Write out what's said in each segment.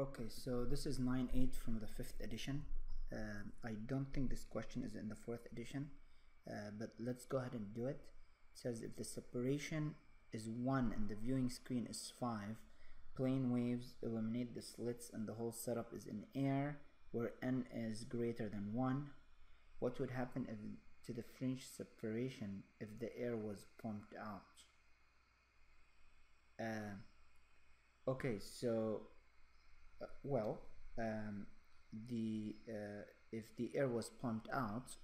Okay, so this is 9.8 from the fifth edition. Um, I don't think this question is in the fourth edition, uh, but let's go ahead and do it. It says if the separation is 1 and the viewing screen is 5, plane waves illuminate the slits and the whole setup is in air where n is greater than 1. What would happen if to the fringe separation if the air was pumped out? Uh, okay, so uh, well, um, the uh, if the air was pumped out,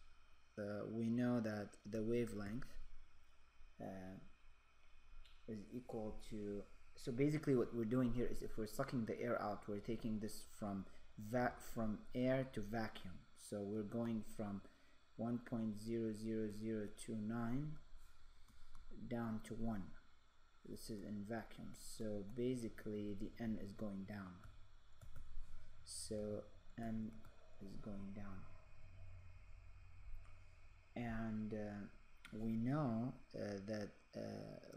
uh, we know that the wavelength uh, is equal to. So basically, what we're doing here is if we're sucking the air out, we're taking this from va- from air to vacuum. So we're going from 1.00029 down to 1. This is in vacuum. So basically, the n is going down so n is going down. And uh, we know uh, that uh,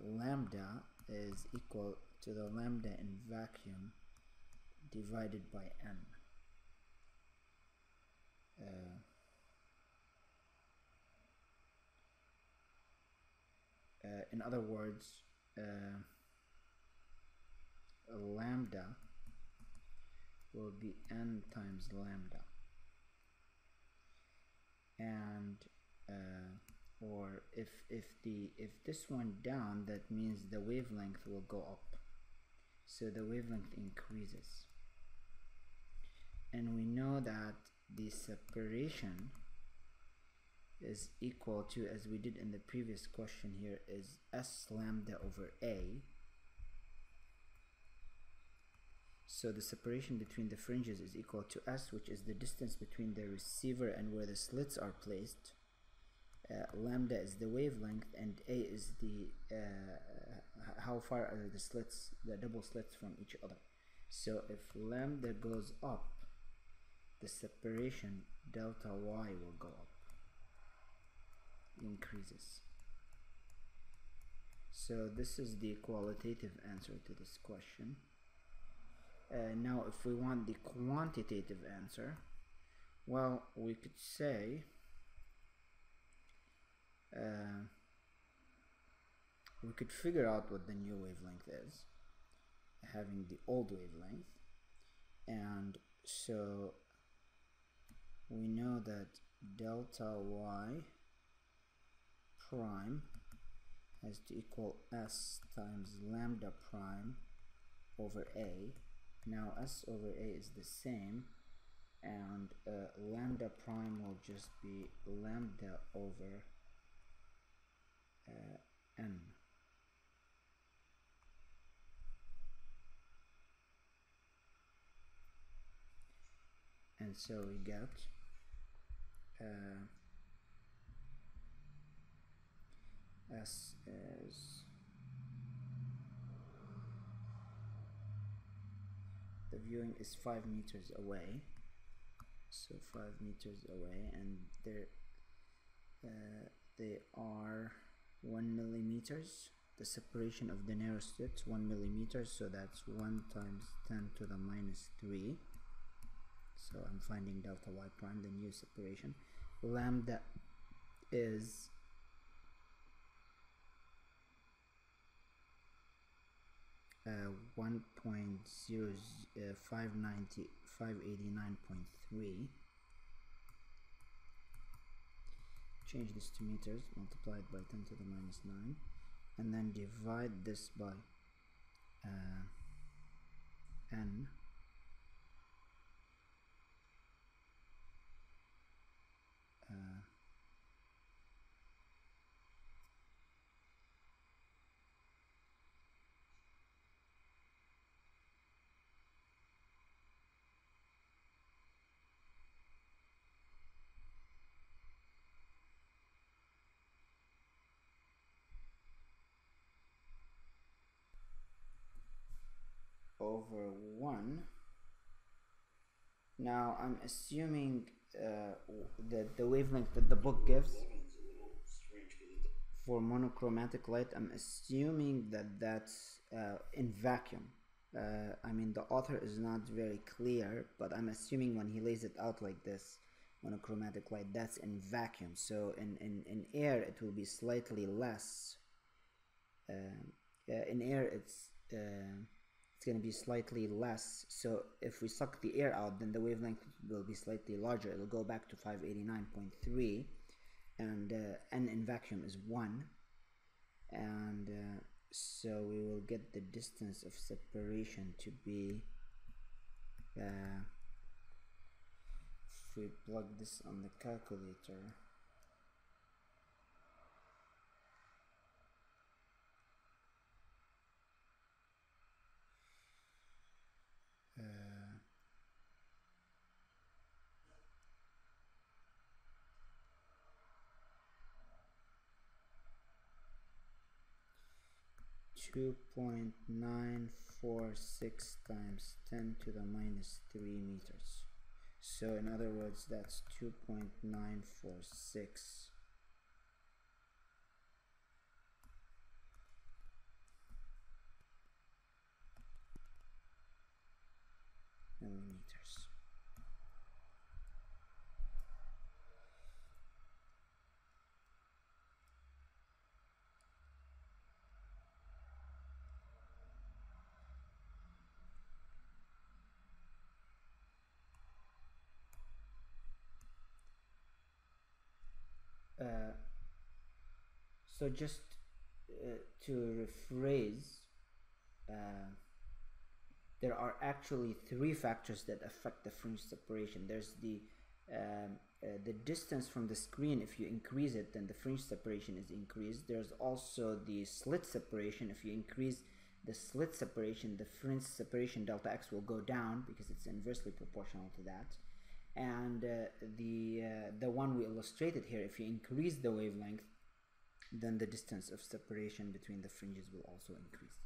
lambda is equal to the lambda in vacuum divided by n uh, uh, in other words uh, lambda will be n times lambda. And uh, or if if the if this went down that means the wavelength will go up. So the wavelength increases. And we know that the separation is equal to as we did in the previous question here is s lambda over a So the separation between the fringes is equal to s, which is the distance between the receiver and where the slits are placed. Uh, lambda is the wavelength, and a is the uh, how far are the slits, the double slits from each other. So if lambda goes up, the separation delta y will go up, increases. So this is the qualitative answer to this question. Uh, now if we want the quantitative answer well we could say uh, we could figure out what the new wavelength is having the old wavelength. And so we know that delta y prime has to equal s times lambda prime over a now s over a is the same and uh, lambda prime will just be lambda over uh, n. And so we get uh, s is the viewing is 5 meters away. So 5 meters away and there uh, they are 1 millimeters. The separation of the nearest slits 1 millimeter so that's 1 times 10 to the minus 3 so I'm finding delta y prime the new separation. Lambda is uh, 1.0 590 589.3 change this to meters multiply it by 10 to the minus 9 and then divide this by uh, n over 1 now I'm assuming uh, that the wavelength that the book gives for monochromatic light I'm assuming that that's uh, in vacuum. Uh, I mean the author is not very clear but I'm assuming when he lays it out like this monochromatic light that's in vacuum. So in, in, in air it will be slightly less. Uh, uh, in air it's uh, it's going to be slightly less. So if we suck the air out then the wavelength will be slightly larger. It'll go back to 589.3 and uh, n in vacuum is 1 and uh, so we will get the distance of separation to be uh, if we plug this on the calculator 2.946 times 10 to the minus 3 meters. So in other words, that's 2.946 so just uh, to rephrase, uh, there are actually three factors that affect the fringe separation. There's the um, uh, the distance from the screen. If you increase it, then the fringe separation is increased. There's also the slit separation. If you increase the slit separation, the fringe separation delta x will go down because it's inversely proportional to that and uh, the uh, the one we illustrated here if you increase the wavelength then the distance of separation between the fringes will also increase